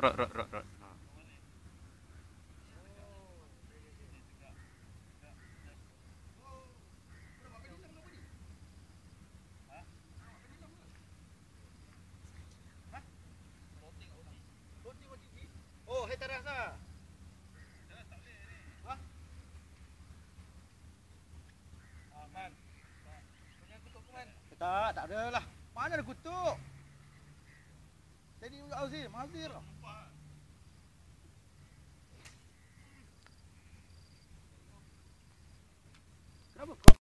rot, rot, rot, rot. Ha. Oh, lah. Tak, tak ada lah. Mana ada kutuk? Tadi juga Azir, Mazir lah. Kenapa kau?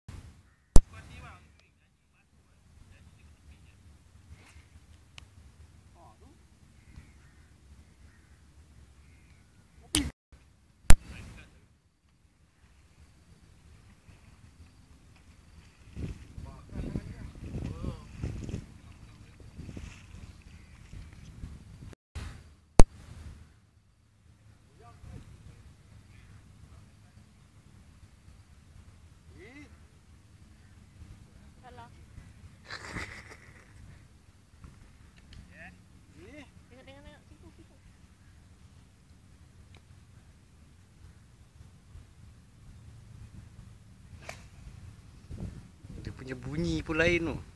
Bunyi pun lain tu.